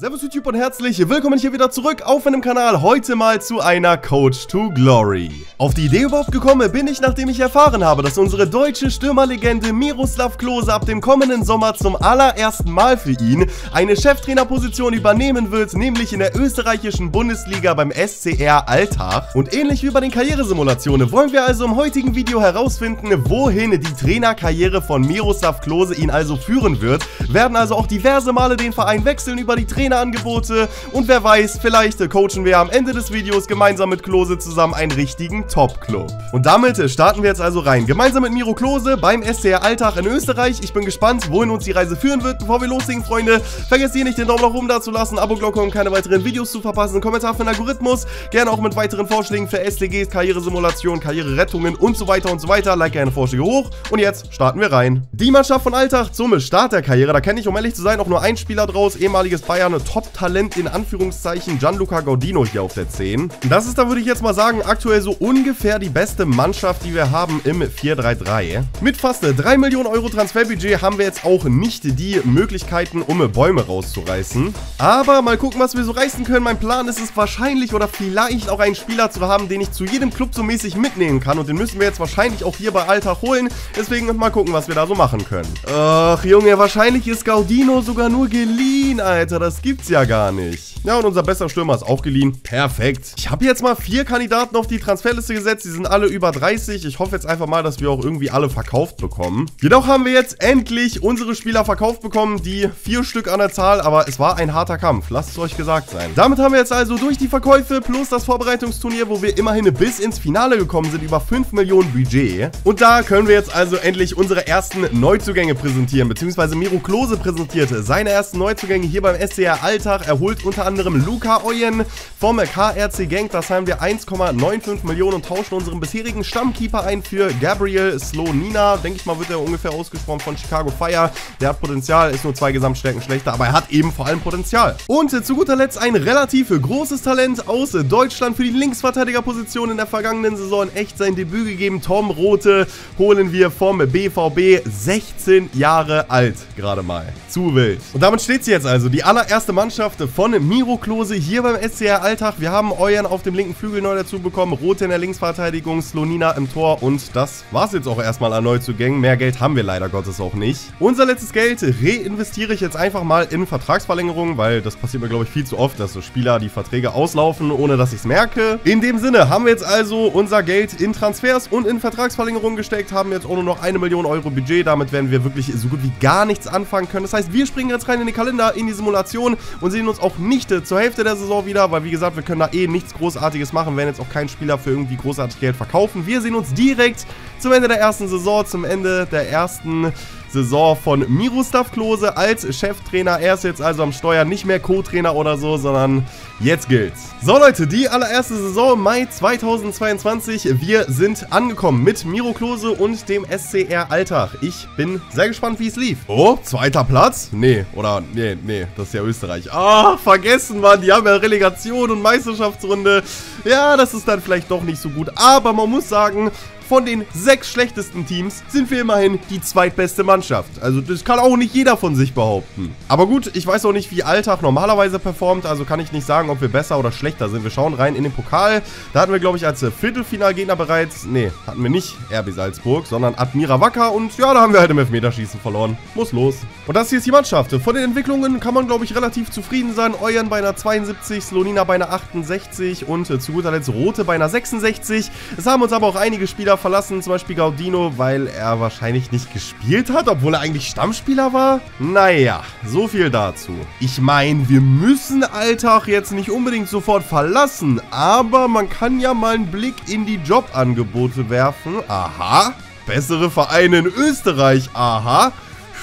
Servus YouTube und herzlich willkommen hier wieder zurück auf meinem Kanal, heute mal zu einer Coach to Glory. Auf die Idee überhaupt gekommen bin ich, nachdem ich erfahren habe, dass unsere deutsche Stürmerlegende Miroslav Klose ab dem kommenden Sommer zum allerersten Mal für ihn eine Cheftrainerposition übernehmen wird, nämlich in der österreichischen Bundesliga beim SCR Alltag. Und ähnlich wie bei den Karrieresimulationen wollen wir also im heutigen Video herausfinden, wohin die Trainerkarriere von Miroslav Klose ihn also führen wird, werden also auch diverse Male den Verein wechseln über die Trainer Trainerangebote und wer weiß, vielleicht coachen wir am Ende des Videos gemeinsam mit Klose zusammen einen richtigen Top-Club. Und damit starten wir jetzt also rein. Gemeinsam mit Miro Klose beim SCR Alltag in Österreich. Ich bin gespannt, wohin uns die Reise führen wird. Bevor wir loslegen, Freunde, vergesst hier nicht den Daumen nach oben da zu lassen, Abo-Glocke, um keine weiteren Videos zu verpassen, Kommentar für den Algorithmus, gerne auch mit weiteren Vorschlägen für SDGs, Karrieresimulation, Karriererettungen und so weiter und so weiter. Like gerne Vorschläge hoch und jetzt starten wir rein. Die Mannschaft von Alltag zum Start der Karriere, da kenne ich, um ehrlich zu sein, auch nur einen Spieler draus, ehemaliges Bayern Top-Talent in Anführungszeichen Gianluca Gaudino hier auf der 10. Das ist da würde ich jetzt mal sagen aktuell so ungefähr die beste Mannschaft, die wir haben im 4-3-3. Mit fast 3 Millionen Euro Transferbudget haben wir jetzt auch nicht die Möglichkeiten, um Bäume rauszureißen. Aber mal gucken, was wir so reißen können. Mein Plan ist es wahrscheinlich oder vielleicht auch einen Spieler zu haben, den ich zu jedem Club so mäßig mitnehmen kann. Und den müssen wir jetzt wahrscheinlich auch hier bei Alltag holen. Deswegen mal gucken, was wir da so machen können. Ach, Junge, wahrscheinlich ist Gaudino sogar nur geliehen, Alter. Das gibt's ja gar nicht. Ja, und unser bester Stürmer ist auch geliehen. Perfekt. Ich habe jetzt mal vier Kandidaten auf die Transferliste gesetzt. Die sind alle über 30. Ich hoffe jetzt einfach mal, dass wir auch irgendwie alle verkauft bekommen. Jedoch haben wir jetzt endlich unsere Spieler verkauft bekommen. Die vier Stück an der Zahl. Aber es war ein harter Kampf. Lasst es euch gesagt sein. Damit haben wir jetzt also durch die Verkäufe plus das Vorbereitungsturnier, wo wir immerhin bis ins Finale gekommen sind, über 5 Millionen Budget. Und da können wir jetzt also endlich unsere ersten Neuzugänge präsentieren. Beziehungsweise Miro Klose präsentierte seine ersten Neuzugänge hier beim SCR Alltag. Er holt unter anderem Luca Oyen vom KRC Genk. Das haben wir 1,95 Millionen und tauschen unseren bisherigen Stammkeeper ein für Gabriel Slonina. Denke ich mal, wird er ungefähr ausgesprochen von Chicago Fire. Der hat Potenzial, ist nur zwei Gesamtstärken schlechter, aber er hat eben vor allem Potenzial. Und zu guter Letzt ein relativ großes Talent aus Deutschland für die Linksverteidigerposition in der vergangenen Saison echt sein Debüt gegeben. Tom Rote holen wir vom BVB 16 Jahre alt gerade mal. Zu wild. Und damit steht sie jetzt also, die allererste Mannschaft von Miro Klose hier beim SCR Alltag. Wir haben Euren auf dem linken Flügel neu dazu bekommen, Rote in der Linksverteidigung, Slonina im Tor und das war es jetzt auch erstmal an Neuzugängen. Mehr Geld haben wir leider Gottes auch nicht. Unser letztes Geld reinvestiere ich jetzt einfach mal in Vertragsverlängerungen, weil das passiert mir glaube ich viel zu oft, dass so Spieler die Verträge auslaufen, ohne dass ich es merke. In dem Sinne haben wir jetzt also unser Geld in Transfers und in Vertragsverlängerungen gesteckt, haben jetzt auch nur noch eine Million Euro Budget. Damit werden wir wirklich so gut wie gar nichts anfangen können. Das heißt, wir springen jetzt rein in den Kalender, in die Simulation und sehen uns auch nicht zur Hälfte der Saison wieder, weil wie gesagt, wir können da eh nichts Großartiges machen, werden jetzt auch keinen Spieler für irgendwie großartig Geld verkaufen. Wir sehen uns direkt zum Ende der ersten Saison, zum Ende der ersten Saison von Miroslav Klose als Cheftrainer. Er ist jetzt also am Steuer, nicht mehr Co-Trainer oder so, sondern jetzt gilt's. So Leute, die allererste Saison Mai 2022. Wir sind angekommen mit Miro Klose und dem SCR Alltag. Ich bin sehr gespannt, wie es lief. Oh, zweiter Platz? Nee, oder nee, nee, das ist ja Österreich. Ah, vergessen, Mann, die haben ja Relegation und Meisterschaftsrunde. Ja, das ist dann vielleicht doch nicht so gut, aber man muss sagen, von den sechs schlechtesten Teams sind wir immerhin die zweitbeste Mannschaft. Also das kann auch nicht jeder von sich behaupten. Aber gut, ich weiß auch nicht, wie Alltag normalerweise performt, also kann ich nicht sagen, ob wir besser oder schlechter sind. Wir schauen rein in den Pokal. Da hatten wir, glaube ich, als Viertelfinalgegner bereits, nee, hatten wir nicht RB Salzburg, sondern Admira Wacker und ja, da haben wir halt im Elfmeterschießen verloren. Muss los. Und das hier ist die Mannschaft. Von den Entwicklungen kann man, glaube ich, relativ zufrieden sein. Euren bei einer 72, Slonina bei einer 68 und äh, zu guter Letzt Rote bei einer 66. Es haben uns aber auch einige Spieler verlassen, zum Beispiel Gaudino, weil er wahrscheinlich nicht gespielt hat, obwohl er eigentlich Stammspieler war. Naja, so viel dazu. Ich meine, wir müssen Alltag jetzt nicht unbedingt sofort verlassen, aber man kann ja mal einen Blick in die Jobangebote werfen. Aha. Bessere Vereine in Österreich. Aha.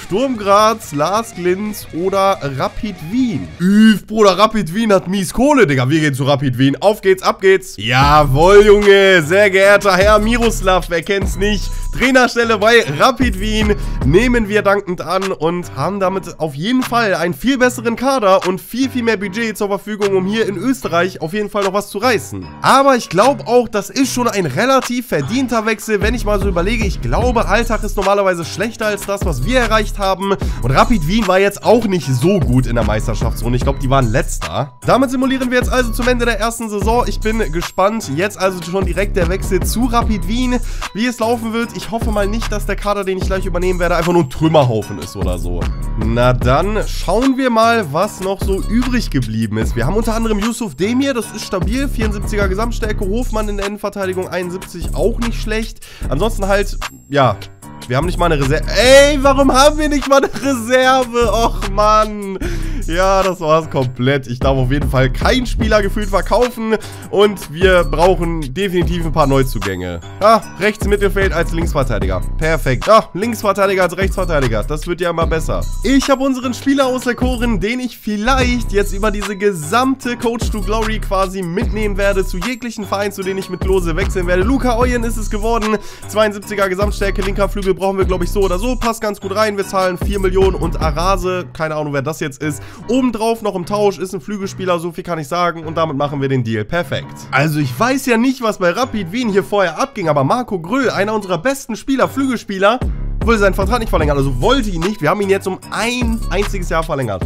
Sturm Graz, Lars Linz oder Rapid Wien. Üff, Bruder, Rapid Wien hat mies Kohle, Digga. Wir gehen zu Rapid Wien. Auf geht's, ab geht's. Jawohl, Junge. Sehr geehrter Herr Miroslav, wer kennt's nicht? Trainerstelle bei Rapid Wien nehmen wir dankend an und haben damit auf jeden Fall einen viel besseren Kader und viel, viel mehr Budget zur Verfügung, um hier in Österreich auf jeden Fall noch was zu reißen. Aber ich glaube auch, das ist schon ein relativ verdienter Wechsel, wenn ich mal so überlege. Ich glaube, Alltag ist normalerweise schlechter als das, was wir erreichen erreicht haben. Und Rapid Wien war jetzt auch nicht so gut in der Meisterschaftsrunde. Ich glaube, die waren letzter. Damit simulieren wir jetzt also zum Ende der ersten Saison. Ich bin gespannt. Jetzt also schon direkt der Wechsel zu Rapid Wien. Wie es laufen wird, ich hoffe mal nicht, dass der Kader, den ich gleich übernehmen werde, einfach nur ein Trümmerhaufen ist oder so. Na dann schauen wir mal, was noch so übrig geblieben ist. Wir haben unter anderem Yusuf Demir, das ist stabil, 74er Gesamtstärke, Hofmann in der Innenverteidigung 71, auch nicht schlecht. Ansonsten halt, ja, wir haben nicht mal eine Reserve. Ey, warum haben wir nicht mal eine Reserve? Och, Mann. Ja, das war's komplett. Ich darf auf jeden Fall keinen Spieler gefühlt verkaufen. Und wir brauchen definitiv ein paar Neuzugänge. Ja, rechts Mittelfeld als Linksverteidiger. Perfekt. Ja, Linksverteidiger als Rechtsverteidiger. Das wird ja immer besser. Ich habe unseren Spieler auserkoren, den ich vielleicht jetzt über diese gesamte Coach to Glory quasi mitnehmen werde. Zu jeglichen Vereinen, zu denen ich mit Lose wechseln werde. Luca Eugen ist es geworden. 72er Gesamtstärke, linker Flügel brauchen wir, glaube ich, so oder so. Passt ganz gut rein. Wir zahlen 4 Millionen und Arase, keine Ahnung, wer das jetzt ist, Obendrauf noch im Tausch ist ein Flügelspieler, so viel kann ich sagen. Und damit machen wir den Deal perfekt. Also ich weiß ja nicht, was bei Rapid Wien hier vorher abging, aber Marco Gröll, einer unserer besten Spieler, Flügelspieler, will seinen Vertrag nicht verlängern. Also wollte ihn nicht. Wir haben ihn jetzt um ein einziges Jahr verlängert.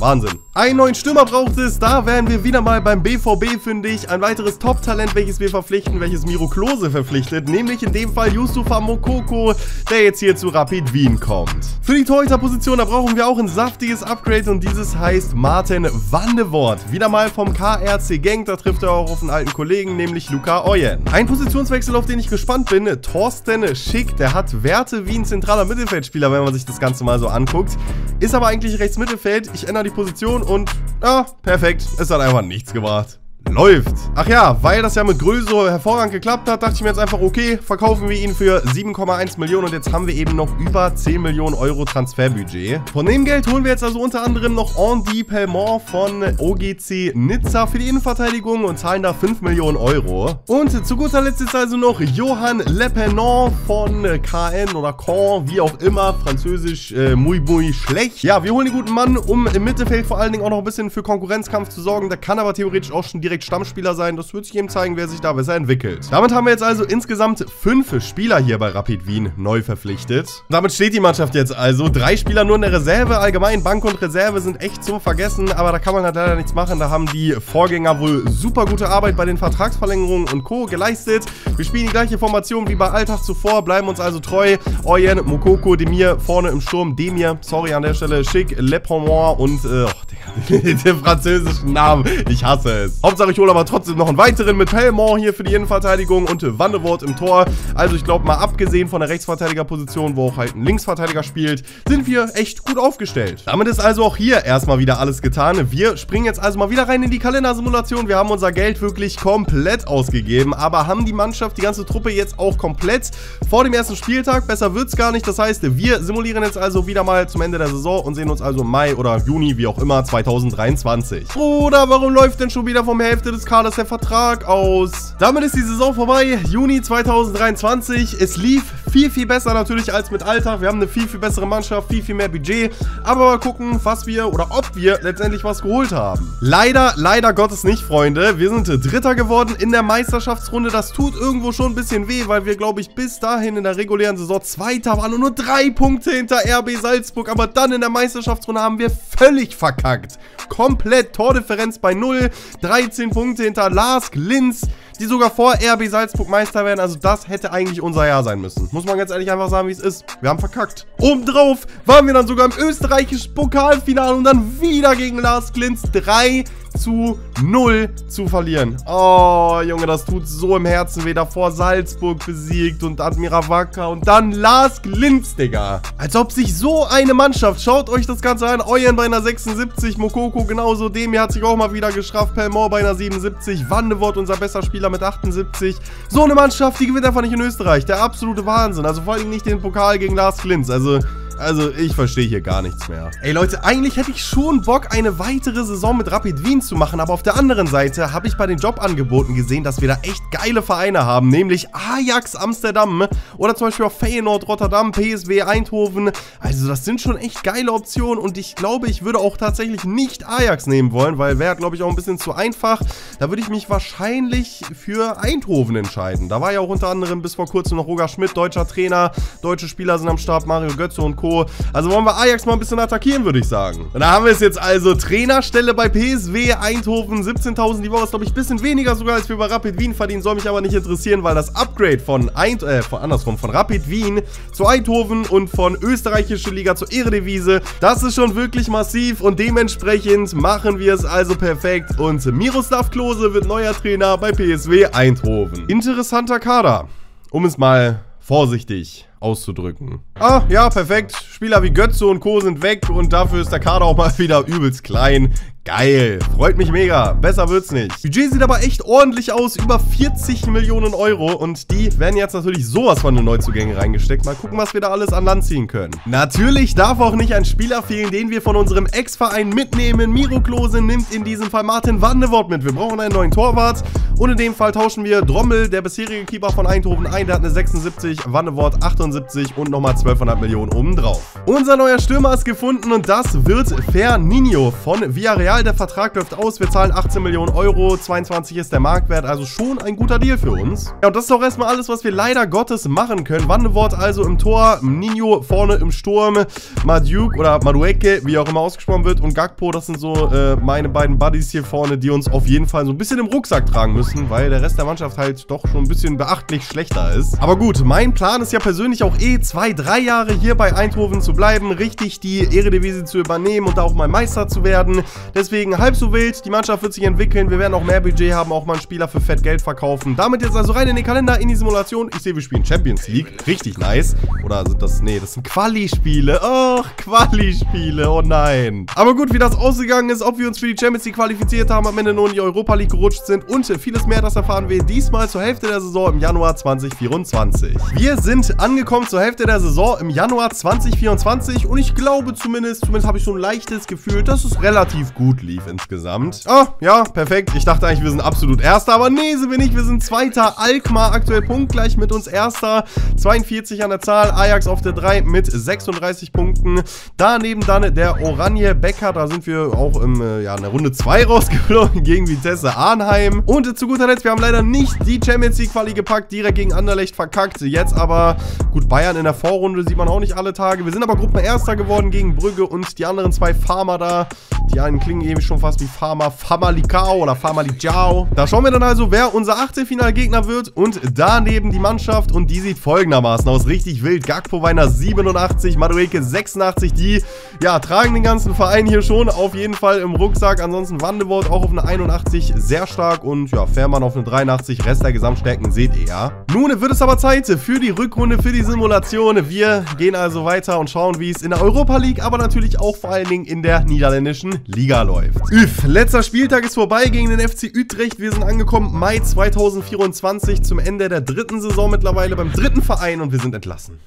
Wahnsinn. Einen neuen Stürmer braucht es, da werden wir wieder mal beim BVB fündig. Ein weiteres Top-Talent, welches wir verpflichten, welches Miro Klose verpflichtet, nämlich in dem Fall Yusufa Mokoko, der jetzt hier zu Rapid Wien kommt. Für die Torhüter-Position, da brauchen wir auch ein saftiges Upgrade und dieses heißt Martin Wandewort. Wieder mal vom KRC Gang, da trifft er auch auf einen alten Kollegen, nämlich Luca Oyen. Ein Positionswechsel, auf den ich gespannt bin, Thorsten Schick, der hat Werte wie ein zentraler Mittelfeldspieler, wenn man sich das Ganze mal so anguckt. Ist aber eigentlich rechts Mittelfeld. Ich ändere die Position und, ja, perfekt. Es hat einfach nichts gebracht. Läuft. Ach ja, weil das ja mit Größe hervorragend geklappt hat, dachte ich mir jetzt einfach, okay, verkaufen wir ihn für 7,1 Millionen und jetzt haben wir eben noch über 10 Millionen Euro Transferbudget. Von dem Geld holen wir jetzt also unter anderem noch Andy Pelmont von OGC Nizza für die Innenverteidigung und zahlen da 5 Millionen Euro. Und zu guter Letzt ist also noch Johann Lepenon von KN oder Caen, wie auch immer, französisch äh, muy muy schlecht. Ja, wir holen den guten Mann, um im Mittelfeld vor allen Dingen auch noch ein bisschen für Konkurrenzkampf zu sorgen. Der kann aber theoretisch auch schon direkt direkt Stammspieler sein. Das wird sich eben zeigen, wer sich da besser entwickelt. Damit haben wir jetzt also insgesamt fünf Spieler hier bei Rapid Wien neu verpflichtet. Damit steht die Mannschaft jetzt also. Drei Spieler nur in der Reserve. Allgemein Bank und Reserve sind echt zum Vergessen, aber da kann man halt leider nichts machen. Da haben die Vorgänger wohl super gute Arbeit bei den Vertragsverlängerungen und Co. geleistet. Wir spielen die gleiche Formation wie bei Alltag zuvor, bleiben uns also treu. Oyen, Mokoko, Demir vorne im Sturm, Demir, sorry an der Stelle, Schick, Le und, äh, oh, den französischen Namen, ich hasse es. Hauptsache ich hole aber trotzdem noch einen weiteren mit Pelmont hier für die Innenverteidigung und Wandewort im Tor. Also ich glaube mal abgesehen von der Rechtsverteidigerposition, wo auch halt ein Linksverteidiger spielt, sind wir echt gut aufgestellt. Damit ist also auch hier erstmal wieder alles getan. Wir springen jetzt also mal wieder rein in die Kalendersimulation. Wir haben unser Geld wirklich komplett ausgegeben, aber haben die Mannschaft, die ganze Truppe jetzt auch komplett vor dem ersten Spieltag. Besser wird es gar nicht. Das heißt, wir simulieren jetzt also wieder mal zum Ende der Saison und sehen uns also im Mai oder Juni, wie auch immer, 2023. Bruder, warum läuft denn schon wieder vom Hälfte des Kaders der Vertrag aus. Damit ist die Saison vorbei, Juni 2023. Es lief viel, viel besser natürlich als mit Alltag. Wir haben eine viel, viel bessere Mannschaft, viel, viel mehr Budget. Aber mal gucken, was wir oder ob wir letztendlich was geholt haben. Leider, leider Gottes nicht, Freunde. Wir sind Dritter geworden in der Meisterschaftsrunde. Das tut irgendwo schon ein bisschen weh, weil wir, glaube ich, bis dahin in der regulären Saison Zweiter waren und nur drei Punkte hinter RB Salzburg. Aber dann in der Meisterschaftsrunde haben wir völlig verkackt. Komplett Tordifferenz bei 0, 13 15 Punkte hinter Lars Linz, die sogar vor RB Salzburg Meister werden. Also das hätte eigentlich unser Jahr sein müssen. Muss man ganz ehrlich einfach sagen, wie es ist. Wir haben verkackt. Obendrauf waren wir dann sogar im österreichischen Pokalfinale und dann wieder gegen Lars Linz 3 zu 0 zu verlieren. Oh, Junge, das tut so im Herzen weh. Davor Salzburg besiegt und Admira Wacker und dann Lars Glinz, Digga. Als ob sich so eine Mannschaft, schaut euch das Ganze an, Euren bei einer 76, Mokoko genauso, Demir hat sich auch mal wieder geschrafft, Pelmore bei einer 77, Wandewort, unser bester Spieler mit 78. So eine Mannschaft, die gewinnt einfach nicht in Österreich. Der absolute Wahnsinn. Also vor allem nicht den Pokal gegen Lars Glinz. Also also ich verstehe hier gar nichts mehr. Ey Leute, eigentlich hätte ich schon Bock, eine weitere Saison mit Rapid Wien zu machen, aber auf der anderen Seite habe ich bei den Jobangeboten gesehen, dass wir da echt geile Vereine haben, nämlich Ajax Amsterdam oder zum Beispiel auch Feyenoord Rotterdam, PSW Eindhoven. Also das sind schon echt geile Optionen und ich glaube, ich würde auch tatsächlich nicht Ajax nehmen wollen, weil wäre, glaube ich, auch ein bisschen zu einfach. Da würde ich mich wahrscheinlich für Eindhoven entscheiden. Da war ja auch unter anderem bis vor kurzem noch Roger Schmidt, deutscher Trainer, deutsche Spieler sind am Start, Mario Götze und Co Co. Also wollen wir Ajax mal ein bisschen attackieren, würde ich sagen. Und da haben wir es jetzt also. Trainerstelle bei PSW Eindhoven. 17.000 die Woche ist, glaube ich, ein bisschen weniger sogar, als wir bei Rapid Wien verdienen. Soll mich aber nicht interessieren, weil das Upgrade von, Eind äh, von andersrum, von Rapid Wien zu Eindhoven und von österreichische Liga zur Eredivise, das ist schon wirklich massiv und dementsprechend machen wir es also perfekt. Und Miroslav Klose wird neuer Trainer bei PSW Eindhoven. Interessanter Kader, um es mal vorsichtig auszudrücken. Ah, ja, perfekt. Spieler wie Götze und Co. sind weg und dafür ist der Kader auch mal wieder übelst klein. Geil, freut mich mega. Besser wird's nicht. Budget sieht aber echt ordentlich aus, über 40 Millionen Euro und die werden jetzt natürlich sowas von den Neuzugängen reingesteckt. Mal gucken, was wir da alles an Land ziehen können. Natürlich darf auch nicht ein Spieler fehlen, den wir von unserem Ex-Verein mitnehmen. Miro Klose nimmt in diesem Fall Martin Wandewort mit. Wir brauchen einen neuen Torwart und in dem Fall tauschen wir Drommel, der bisherige Keeper von Eindhoven, ein. Der hat eine 76, Wandewort 78 und nochmal 1200 Millionen obendrauf. Unser neuer Stürmer ist gefunden und das wird Fernino von Villarreal Real, der Vertrag läuft aus, wir zahlen 18 Millionen Euro, 22 ist der Marktwert, also schon ein guter Deal für uns. Ja, und das ist auch erstmal alles, was wir leider Gottes machen können. Wandewort also im Tor, Nino vorne im Sturm, Maduke oder Madueke, wie auch immer ausgesprochen wird, und Gakpo, das sind so äh, meine beiden Buddies hier vorne, die uns auf jeden Fall so ein bisschen im Rucksack tragen müssen, weil der Rest der Mannschaft halt doch schon ein bisschen beachtlich schlechter ist. Aber gut, mein Plan ist ja persönlich auch eh zwei, drei Jahre hier bei Eindhoven zu bleiben, richtig die Eredivisie zu übernehmen und da auch mal Meister zu werden. Deswegen halb so wild, die Mannschaft wird sich entwickeln, wir werden auch mehr Budget haben, auch mal einen Spieler für fett Geld verkaufen. Damit jetzt also rein in den Kalender, in die Simulation. Ich sehe, wir spielen Champions League, richtig nice. Oder sind das, nee, das sind Quali-Spiele. Och, Quali-Spiele, oh nein. Aber gut, wie das ausgegangen ist, ob wir uns für die Champions League qualifiziert haben, am Ende nur in die Europa League gerutscht sind und vieles mehr, das erfahren wir diesmal zur Hälfte der Saison im Januar 2024. Wir sind angekommen zur Hälfte der Saison im Januar 2024 und ich glaube zumindest, zumindest habe ich so ein leichtes Gefühl, dass es relativ gut gut lief insgesamt. Ah, ja, perfekt. Ich dachte eigentlich, wir sind absolut Erster, aber nee, sind wir nicht. Wir sind Zweiter. Alkmaar aktuell punktgleich mit uns Erster. 42 an der Zahl. Ajax auf der 3 mit 36 Punkten. Daneben dann der Oranje Becker. Da sind wir auch im, äh, ja, in der Runde 2 rausgeflogen gegen Vitesse Arnheim. Und zu guter Letzt, wir haben leider nicht die Champions League Quali gepackt. Direkt gegen Anderlecht verkackt. Jetzt aber, gut, Bayern in der Vorrunde sieht man auch nicht alle Tage. Wir sind aber Gruppenerster geworden gegen Brügge und die anderen zwei Farmer da. Die einen klingen irgendwie schon fast wie Pharma Famalicao oder Famalicao. Da schauen wir dann also, wer unser Achtelfinalgegner wird und daneben die Mannschaft und die sieht folgendermaßen aus. Richtig wild. Gakpo Weiner 87, Madueke 86. Die, ja, tragen den ganzen Verein hier schon auf jeden Fall im Rucksack. Ansonsten Wandewort auch auf eine 81, sehr stark und ja, Fährmann auf eine 83. Rest der Gesamtstärken seht ihr ja. Nun wird es aber Zeit für die Rückrunde, für die Simulation. Wir gehen also weiter und schauen, wie es in der Europa League, aber natürlich auch vor allen Dingen in der niederländischen Liga läuft. Üff, letzter Spieltag ist vorbei gegen den FC Utrecht. Wir sind angekommen Mai 2024 zum Ende der dritten Saison mittlerweile beim dritten Verein und wir sind entlassen.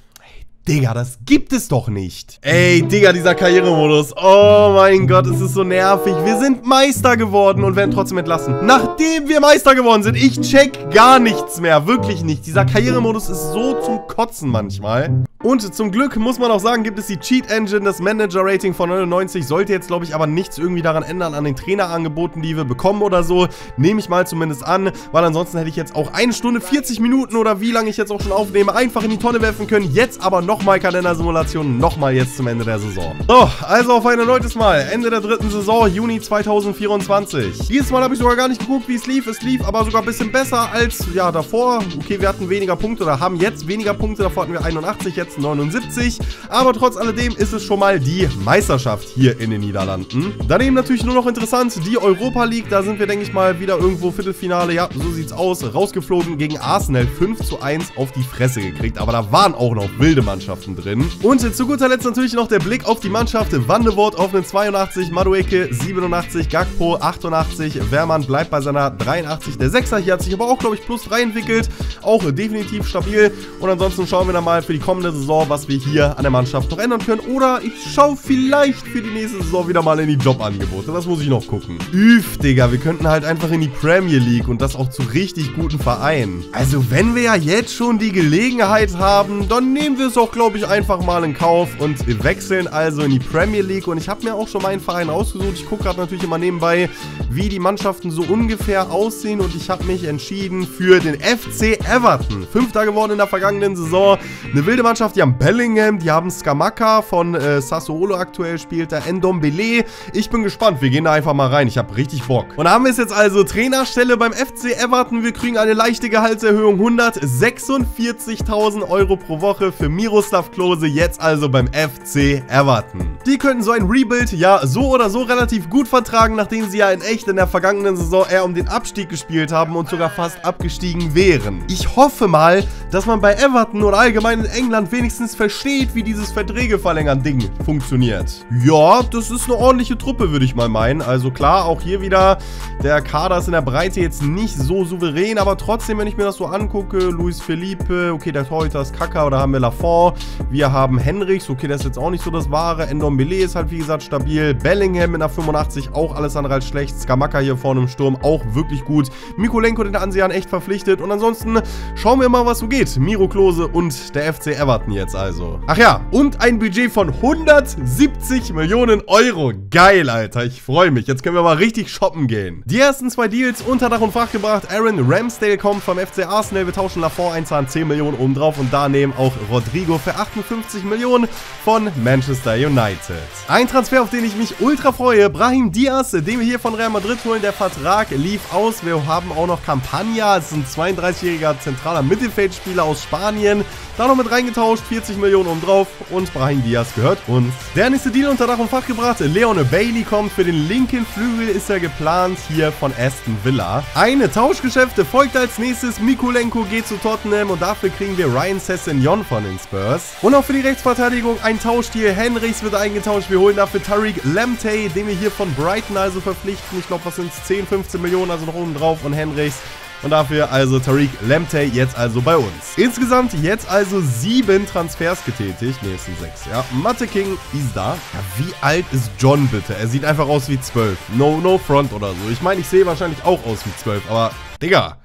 Digga, das gibt es doch nicht. Ey, Digga, dieser Karrieremodus. Oh mein Gott, es ist so nervig. Wir sind Meister geworden und werden trotzdem entlassen. Nachdem wir Meister geworden sind, ich check gar nichts mehr. Wirklich nicht. Dieser Karrieremodus ist so zum Kotzen manchmal. Und zum Glück muss man auch sagen, gibt es die Cheat Engine, das Manager-Rating von 99. Sollte jetzt, glaube ich, aber nichts irgendwie daran ändern an den Trainerangeboten, die wir bekommen oder so. Nehme ich mal zumindest an, weil ansonsten hätte ich jetzt auch eine Stunde 40 Minuten oder wie lange ich jetzt auch schon aufnehme, einfach in die Tonne werfen können. Jetzt aber nochmal Kalendersimulation, nochmal jetzt zum Ende der Saison. So, also auf ein erneutes Mal. Ende der dritten Saison, Juni 2024. Dieses Mal habe ich sogar gar nicht geguckt, wie es lief. Es lief aber sogar ein bisschen besser als, ja, davor. Okay, wir hatten weniger Punkte oder haben jetzt weniger Punkte. Davor hatten wir 81, jetzt 79. Aber trotz alledem ist es schon mal die Meisterschaft hier in den Niederlanden. Daneben natürlich nur noch interessant, die Europa League. Da sind wir, denke ich mal, wieder irgendwo Viertelfinale. Ja, so sieht's aus. Rausgeflogen gegen Arsenal 5 zu 1 auf die Fresse gekriegt. Aber da waren auch noch wilde Mannschaften drin. Und zu guter Letzt natürlich noch der Blick auf die Mannschaft. Wandewort auf einen 82, Madueke 87, Gakpo 88, Wehrmann bleibt bei seiner 83. Der 6er hier hat sich aber auch, glaube ich, plus 3 entwickelt. Auch definitiv stabil. Und ansonsten schauen wir dann mal für die kommende Saison, was wir hier an der Mannschaft noch ändern können. Oder ich schaue vielleicht für die nächste Saison wieder mal in die Jobangebote. Das muss ich noch gucken. Üff, Digga, wir könnten halt einfach in die Premier League und das auch zu richtig guten Vereinen. Also wenn wir ja jetzt schon die Gelegenheit haben, dann nehmen wir es auch, glaube ich, einfach mal in Kauf und wechseln also in die Premier League. Und ich habe mir auch schon meinen Verein ausgesucht. Ich gucke gerade natürlich immer nebenbei, wie die Mannschaften so ungefähr aussehen und ich habe mich entschieden für den FC Everton. Fünfter geworden in der vergangenen Saison. Eine wilde Mannschaft, die haben Bellingham, die haben Skamaka von äh, Sassuolo aktuell spielt, der Endombele. Ich bin gespannt, wir gehen da einfach mal rein. Ich habe richtig Bock. Und da haben wir es jetzt also Trainerstelle beim FC Everton. Wir kriegen eine leichte Gehaltserhöhung, 146.000 Euro pro Woche für Miroslav Klose, jetzt also beim FC Everton. Die könnten so ein Rebuild ja so oder so relativ gut vertragen, nachdem sie ja in echt in der vergangenen Saison eher um den Abstieg gespielt haben und sogar fast abgestiegen wären. Ich hoffe mal, dass man bei Everton oder allgemein in England wenigstens versteht, wie dieses Verträge verlängern Ding funktioniert. Ja, das ist eine ordentliche Truppe, würde ich mal meinen. Also klar, auch hier wieder, der Kader ist in der Breite jetzt nicht so souverän, aber trotzdem, wenn ich mir das so angucke, Luis Felipe, okay, der Torhüter ist Kaka oder haben wir Lafont, wir haben Henrichs, okay, das ist jetzt auch nicht so das Wahre, Endombele ist halt wie gesagt stabil, Bellingham in der 85 auch alles andere als schlecht, Skamaka hier vorne im Sturm auch wirklich gut, Mikolenko den Ansehan echt verpflichtet und ansonsten schauen wir mal, was so geht. Miro Klose und der FC Everton jetzt also. Ach ja, und ein Budget von 170 Millionen Euro. Geil, Alter, ich freue mich. Jetzt können wir mal richtig shoppen gehen. Die ersten zwei Deals unter Dach und Fach gebracht. Aaron Ramsdale kommt vom FC Arsenal. Wir tauschen Lafont einzahlen 10 Millionen oben drauf und daneben auch Rodrigo für 58 Millionen von Manchester United. Ein Transfer, auf den ich mich ultra freue. Brahim Diaz, den wir hier von Real Madrid holen. Der Vertrag lief aus. Wir haben auch noch Campagna. Das ist ein 32-jähriger zentraler Mittelfeldspieler aus Spanien. Da noch mit reingetauscht, 40 Millionen oben drauf und Brahim Diaz gehört uns. Der nächste Deal unter Dach und Fach gebracht. Leon Bailey kommt. Für den linken Flügel ist er geplant hier von Aston Villa. Eine Tauschgeschäfte folgt als nächstes. Mikulenko geht zu Tottenham und dafür kriegen wir Ryan Sessegnon von den Spurs. Und auch für die Rechtsverteidigung ein Tauschdeal. Henrichs wird eingetauscht. Wir holen dafür Tariq Lemtey, den wir hier von Brighton also verpflichten. Ich glaube, was sind es? 10, 15 Millionen, also noch oben drauf. Und Henrichs und dafür also Tariq Lemtey jetzt also bei uns. Insgesamt jetzt also sieben Transfers getätigt. Ne, es sind sechs, ja. Mathe King ist da. Ja, wie alt ist John bitte? Er sieht einfach aus wie zwölf. No, no front oder so. Ich meine, ich sehe wahrscheinlich auch aus wie zwölf, aber Digga.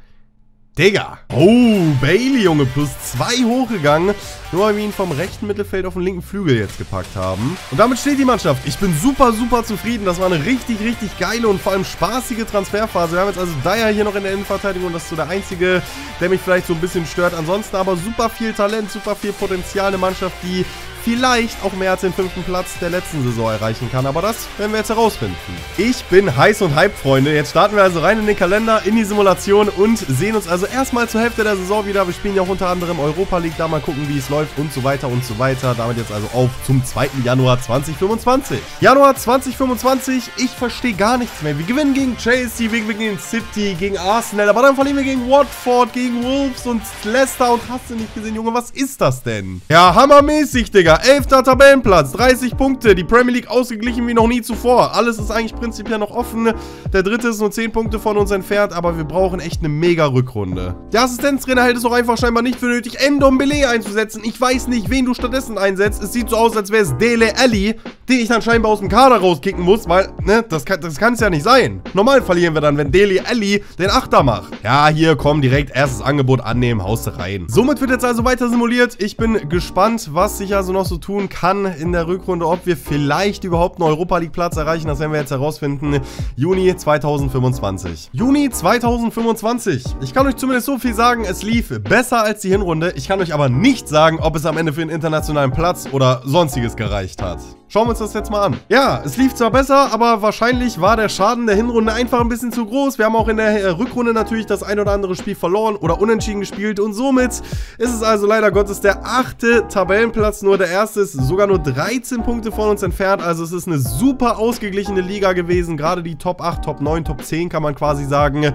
Digga. Oh, Bailey, Junge, plus zwei hochgegangen. Nur weil wir ihn vom rechten Mittelfeld auf den linken Flügel jetzt gepackt haben. Und damit steht die Mannschaft. Ich bin super, super zufrieden. Das war eine richtig, richtig geile und vor allem spaßige Transferphase. Wir haben jetzt also Dyer hier noch in der Innenverteidigung. Das ist so der einzige, der mich vielleicht so ein bisschen stört. Ansonsten aber super viel Talent, super viel Potenzial. Eine Mannschaft, die vielleicht auch mehr als den fünften Platz der letzten Saison erreichen kann. Aber das werden wir jetzt herausfinden. Ich bin heiß und hype, Freunde. Jetzt starten wir also rein in den Kalender, in die Simulation und sehen uns also erstmal zur Hälfte der Saison wieder. Wir spielen ja auch unter anderem Europa League, da mal gucken, wie es läuft und so weiter und so weiter. Damit jetzt also auf zum 2. Januar 2025. Januar 2025, ich verstehe gar nichts mehr. Wir gewinnen gegen Chelsea, wir gewinnen gegen City, gegen Arsenal, aber dann verlieren wir gegen Watford, gegen Wolves und Leicester und hast du nicht gesehen, Junge, was ist das denn? Ja, hammermäßig, Digga. 11. Tabellenplatz, 30 Punkte, die Premier League ausgeglichen wie noch nie zuvor. Alles ist eigentlich prinzipiell noch offen. Der dritte ist nur 10 Punkte von uns entfernt, aber wir brauchen echt eine mega Rückrunde. Der Assistenztrainer hält es auch einfach scheinbar nicht für nötig, Endombele einzusetzen. Ich weiß nicht, wen du stattdessen einsetzt. Es sieht so aus, als wäre es Dele Alli, den ich dann scheinbar aus dem Kader rauskicken muss, weil, ne, das kann es das ja nicht sein. Normal verlieren wir dann, wenn Dele Alli den Achter macht. Ja, hier, komm, direkt erstes Angebot annehmen, haust rein. Somit wird jetzt also weiter simuliert. Ich bin gespannt, was sich also noch so tun kann in der Rückrunde, ob wir vielleicht überhaupt einen Europa League Platz erreichen, das werden wir jetzt herausfinden. Juni 2025. Juni 2025. Ich kann euch zumindest so viel sagen, es lief besser als die Hinrunde. Ich kann euch aber nicht sagen, ob es am Ende für einen internationalen Platz oder sonstiges gereicht hat. Schauen wir uns das jetzt mal an. Ja, es lief zwar besser, aber wahrscheinlich war der Schaden der Hinrunde einfach ein bisschen zu groß. Wir haben auch in der äh, Rückrunde natürlich das ein oder andere Spiel verloren oder unentschieden gespielt und somit ist es also leider Gottes der achte Tabellenplatz, nur der erste ist sogar nur 13 Punkte von uns entfernt. Also es ist eine super ausgeglichene Liga gewesen, gerade die Top 8, Top 9, Top 10 kann man quasi sagen.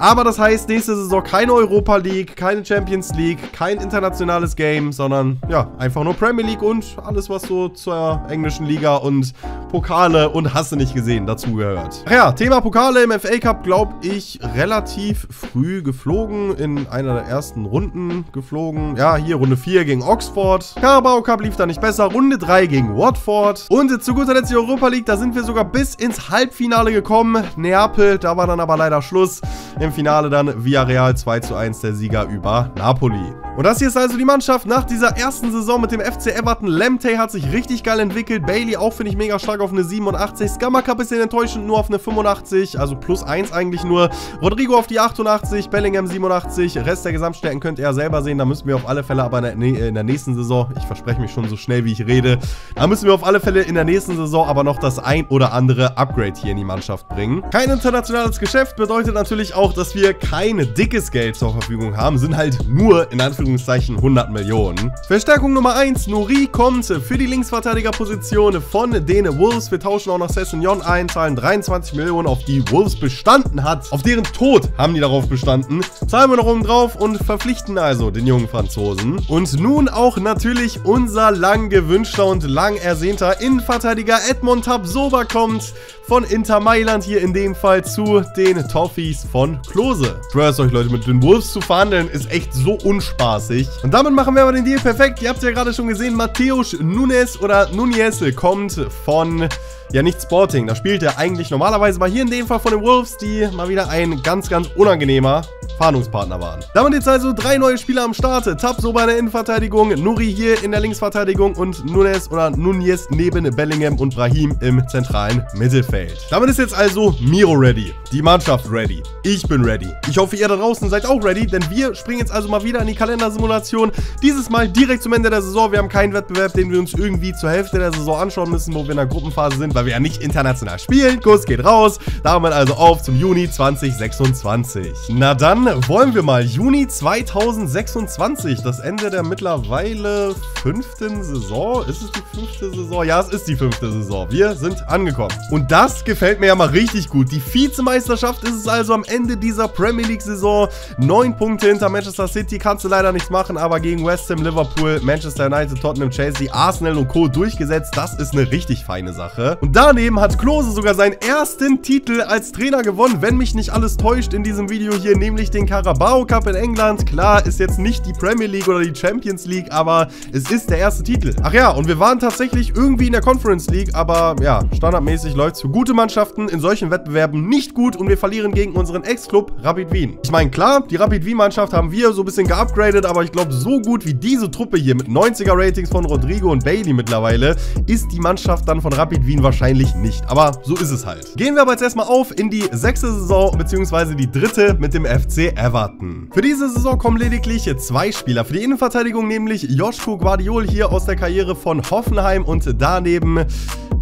Aber das heißt, nächste Saison keine Europa League, keine Champions League, kein internationales Game, sondern ja, einfach nur Premier League und alles, was so zur englischen Liga und Pokale und hast du nicht gesehen dazugehört. Ach ja, Thema Pokale im FA Cup, glaube ich, relativ früh geflogen, in einer der ersten Runden geflogen. Ja, hier Runde 4 gegen Oxford. Carabao Cup lief da nicht besser, Runde 3 gegen Watford. Und zu guter Letzt die Europa League, da sind wir sogar bis ins Halbfinale gekommen. Neapel, da war dann aber leider Schluss. Im Finale dann Villarreal 2 zu 1 der Sieger über Napoli. Und das hier ist also die Mannschaft nach dieser ersten Saison mit dem FC Everton. Lemtey hat sich richtig geil entwickelt. Bailey auch, finde ich, mega stark auf eine 87. Skamaka bisschen enttäuschend, nur auf eine 85. Also plus 1 eigentlich nur. Rodrigo auf die 88. Bellingham 87. Rest der Gesamtstärken könnt ihr ja selber sehen. Da müssen wir auf alle Fälle aber in der, nächsten Saison, ich verspreche mich schon so schnell, wie ich rede, da müssen wir auf alle Fälle in der nächsten Saison aber noch das ein oder andere Upgrade hier in die Mannschaft bringen. Kein internationales Geschäft bedeutet natürlich auch, dass wir kein dickes Geld zur Verfügung haben. Sind halt nur, in Anführungszeichen, 100 Millionen. Verstärkung Nummer 1. Nuri kommt für die Linksverteidigerposition von den Wolves. Wir tauschen auch noch Sessignon ein, zahlen 23 Millionen, auf die Wolves bestanden hat. Auf deren Tod haben die darauf bestanden. Zahlen wir noch oben drauf und verpflichten also den jungen Franzosen. Und nun auch natürlich unser lang gewünschter und lang ersehnter Innenverteidiger Edmond Tabsoba kommt von Inter Mailand hier in dem Fall zu den Toffees von Klose. Ich schwör's euch Leute, mit den Wolves zu verhandeln ist echt so unspaßig. Und damit machen wir aber den Deal perfekt. Ihr habt ja gerade schon gesehen, Matthäus Nunes oder Nunez kommt von ja nicht Sporting. Da spielt er eigentlich normalerweise mal hier in dem Fall von den Wolves, die mal wieder ein ganz, ganz unangenehmer Fahndungspartner waren. Damit jetzt also drei neue Spieler am Start. Tab so bei der Innenverteidigung, Nuri hier in der Linksverteidigung und Nunes oder Nunez neben Bellingham und Brahim im zentralen Mittelfeld. Damit ist jetzt also Miro ready, die Mannschaft ready, ich bin ready. Ich hoffe, ihr da draußen seid auch ready, denn wir springen jetzt also mal wieder in die Kalendersimulation. Dieses Mal direkt zum Ende der Saison. Wir haben keinen Wettbewerb, den wir uns irgendwie zur Hälfte der Saison anschauen müssen, wo wir in der Gruppenphase sind, weil wir ja nicht international spielen. Kurs geht raus. Damit also auf zum Juni 2026. Na dann wollen wir mal. Juni 2026, das Ende der mittlerweile fünften Saison. Ist es die fünfte Saison? Ja, es ist die fünfte Saison. Wir sind angekommen. Und das gefällt mir ja mal richtig gut. Die Vizemeisterschaft ist es also am Ende dieser Premier League Saison. Neun Punkte hinter Manchester City. Kannst du leider nichts machen, aber gegen West Ham, Liverpool, Manchester United, Tottenham, Chelsea, Arsenal und Co. durchgesetzt. Das ist eine richtig feine Sache. Und daneben hat Klose sogar seinen ersten Titel als Trainer gewonnen, wenn mich nicht alles täuscht in diesem Video hier, nämlich den Carabao Cup in England. Klar, ist jetzt nicht die Premier League oder die Champions League, aber es ist der erste Titel. Ach ja, und wir waren tatsächlich irgendwie in der Conference League, aber ja, standardmäßig läuft es für gute Mannschaften in solchen Wettbewerben nicht gut und wir verlieren gegen unseren Ex-Club Rapid Wien. Ich meine, klar, die Rapid Wien-Mannschaft haben wir so ein bisschen geupgradet, aber ich glaube, so gut wie diese Truppe hier mit 90er Ratings von Rodrigo und Bailey mittlerweile, ist die Mannschaft dann von Rapid Wien wahrscheinlich nicht. Aber so ist es halt. Gehen wir aber jetzt erstmal auf in die sechste Saison, beziehungsweise die dritte mit dem FC Everton. Für diese Saison kommen lediglich zwei Spieler. Für die Innenverteidigung nämlich Joshua Guardiol hier aus der Karriere von Hoffenheim und daneben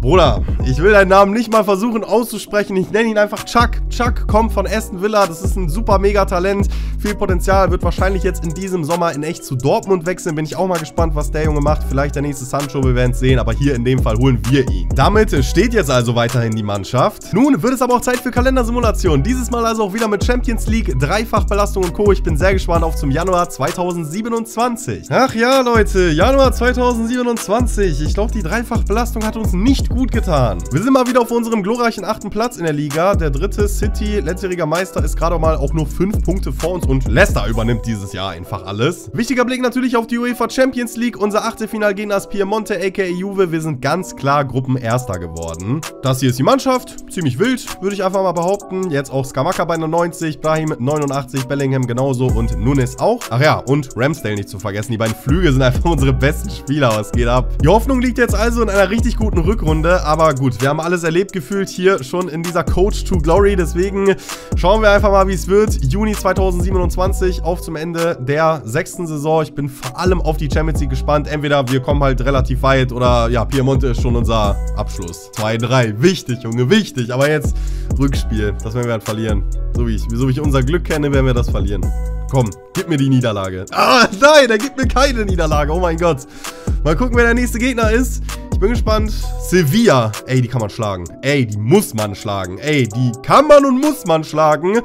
Bruder, ich will deinen Namen nicht mal versuchen auszusprechen. Ich nenne ihn einfach Chuck. Chuck kommt von Aston Villa. Das ist ein super mega Talent. Viel Potenzial. Wird wahrscheinlich jetzt in diesem Sommer in echt zu Dortmund wechseln. Bin ich auch mal gespannt, was der Junge macht. Vielleicht der nächste Sancho. Wir werden es sehen. Aber hier in dem Fall holen wir ihn. Damit steht jetzt also weiterhin die Mannschaft. Nun wird es aber auch Zeit für Kalendersimulation. Dieses Mal also auch wieder mit Champions League, Dreifachbelastung und Co. Ich bin sehr gespannt auf zum Januar 2027. Ach ja, Leute. Januar 2027. Ich glaube, die Dreifachbelastung hat uns nicht gut getan. Wir sind mal wieder auf unserem glorreichen achten Platz in der Liga. Der dritte City, letztjähriger Meister, ist gerade mal auch nur fünf Punkte vor uns und Leicester übernimmt dieses Jahr einfach alles. Wichtiger Blick natürlich auf die UEFA Champions League. Unser Achtelfinalgegner ist Piemonte aka Juve. Wir sind ganz klar Gruppenerster geworden. Das hier ist die Mannschaft. Ziemlich wild, würde ich einfach mal behaupten. Jetzt auch Skamaka bei 90, Brahim 89, Bellingham genauso und Nunes auch. Ach ja, und Ramsdale nicht zu vergessen. Die beiden Flüge sind einfach unsere besten Spieler. Was geht ab? Die Hoffnung liegt jetzt also in einer richtig guten Rückrunde. Runde. Aber gut, wir haben alles erlebt gefühlt hier schon in dieser Coach to Glory. Deswegen schauen wir einfach mal, wie es wird. Juni 2027 auf zum Ende der sechsten Saison. Ich bin vor allem auf die Champions League gespannt. Entweder wir kommen halt relativ weit oder ja, Piemonte ist schon unser Abschluss. 2-3. Wichtig, Junge, wichtig. Aber jetzt Rückspiel. Das werden wir halt verlieren. So wie ich, so wie ich unser Glück kenne, werden wir das verlieren. Komm, gib mir die Niederlage. Ah, nein, er gibt mir keine Niederlage. Oh mein Gott. Mal gucken, wer der nächste Gegner ist. Ich bin gespannt. Sevilla. Ey, die kann man schlagen. Ey, die muss man schlagen. Ey, die kann man und muss man schlagen.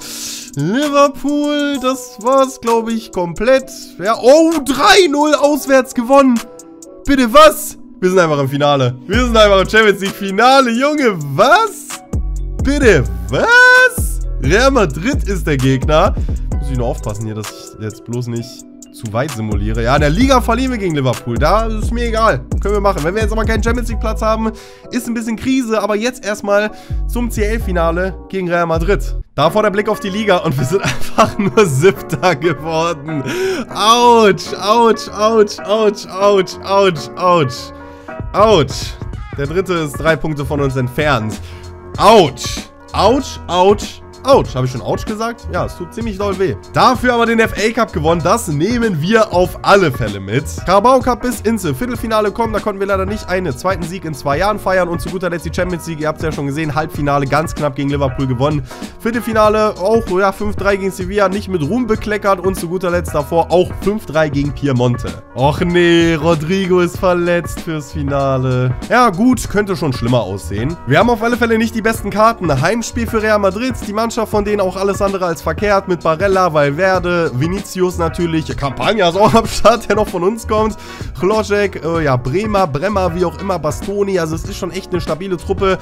Liverpool, das war's, glaube ich, komplett. Ja, oh, 3-0 auswärts gewonnen. Bitte, was? Wir sind einfach im Finale. Wir sind einfach im Champions League Finale. Junge, was? Bitte, was? Real Madrid ist der Gegner. Muss ich nur aufpassen hier, dass ich jetzt bloß nicht zu weit simuliere. Ja, in der Liga verlieren wir gegen Liverpool. Da ist mir egal. Können wir machen. Wenn wir jetzt aber keinen Champions League Platz haben, ist ein bisschen Krise. Aber jetzt erstmal zum CL-Finale gegen Real Madrid. Davor der Blick auf die Liga und wir sind einfach nur Siebter geworden. Autsch, Autsch, Autsch, Autsch, Autsch, Autsch, Autsch. Autsch. Der dritte ist drei Punkte von uns entfernt. Autsch. Autsch, Autsch, Autsch, habe ich schon Autsch gesagt? Ja, es tut ziemlich doll weh. Dafür aber den FA Cup gewonnen, das nehmen wir auf alle Fälle mit. Carabao Cup bis ins Viertelfinale kommen, da konnten wir leider nicht einen zweiten Sieg in zwei Jahren feiern und zu guter Letzt die Champions League, ihr habt es ja schon gesehen, Halbfinale ganz knapp gegen Liverpool gewonnen. Viertelfinale auch, ja, 5-3 gegen Sevilla, nicht mit Ruhm bekleckert und zu guter Letzt davor auch 5-3 gegen Piemonte. Och nee, Rodrigo ist verletzt fürs Finale. Ja gut, könnte schon schlimmer aussehen. Wir haben auf alle Fälle nicht die besten Karten. Heimspiel für Real Madrid, die Mannschaft Mannschaft, von denen auch alles andere als verkehrt. Mit Barella, Valverde, Vinicius natürlich. Campagna ist auch am Start, der noch von uns kommt. Chlojek, äh, ja, Bremer, Bremmer, wie auch immer, Bastoni. Also es ist schon echt eine stabile Truppe.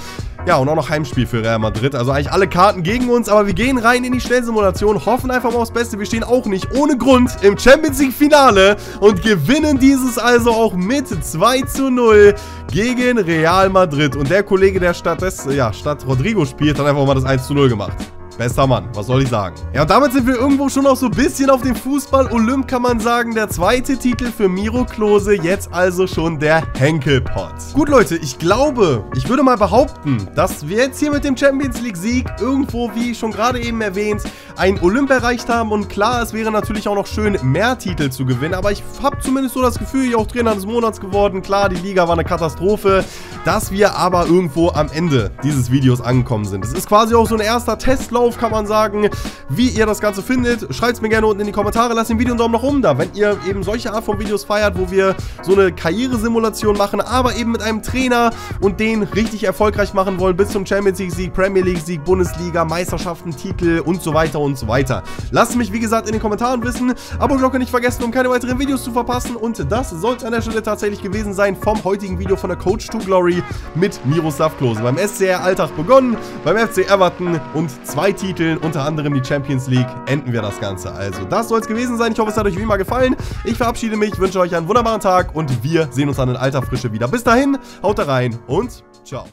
Ja, und auch noch Heimspiel für Real Madrid. Also eigentlich alle Karten gegen uns, aber wir gehen rein in die Schnellsimulation, hoffen einfach mal aufs Beste. Wir stehen auch nicht ohne Grund im Champions League Finale und gewinnen dieses also auch mit 2 zu 0 gegen Real Madrid. Und der Kollege, der statt, des, ja, statt Rodrigo spielt, hat einfach mal das 1 zu 0 gemacht. Bester Mann, was soll ich sagen? Ja, und damit sind wir irgendwo schon auch so ein bisschen auf dem Fußball-Olymp, kann man sagen. Der zweite Titel für Miro Klose, jetzt also schon der Henkelpot. Gut, Leute, ich glaube, ich würde mal behaupten, dass wir jetzt hier mit dem Champions League-Sieg irgendwo, wie schon gerade eben erwähnt, ein Olymp erreicht haben. Und klar, es wäre natürlich auch noch schön, mehr Titel zu gewinnen. Aber ich habe zumindest so das Gefühl, hier auch Trainer des Monats geworden. Klar, die Liga war eine Katastrophe. Dass wir aber irgendwo am Ende dieses Videos angekommen sind. Es ist quasi auch so ein erster Testlauf kann man sagen. Wie ihr das Ganze findet, schreibt es mir gerne unten in die Kommentare. Lasst dem Video einen Daumen nach oben da, wenn ihr eben solche Art von Videos feiert, wo wir so eine Karrieresimulation machen, aber eben mit einem Trainer und den richtig erfolgreich machen wollen, bis zum Champions League Sieg, Premier League Sieg, Bundesliga, Meisterschaften, Titel und so weiter und so weiter. Lasst mich, wie gesagt, in den Kommentaren wissen. Abo-Glocke nicht vergessen, um keine weiteren Videos zu verpassen. Und das sollte an der Stelle tatsächlich gewesen sein vom heutigen Video von der Coach to Glory mit Miroslav Klose. Beim SCR Alltag begonnen, beim FC Everton und zwei Titeln, unter anderem die Champions League, enden wir das Ganze. Also das soll es gewesen sein. Ich hoffe, es hat euch wie immer gefallen. Ich verabschiede mich, wünsche euch einen wunderbaren Tag und wir sehen uns dann in alter Frische wieder. Bis dahin, haut da rein und ciao.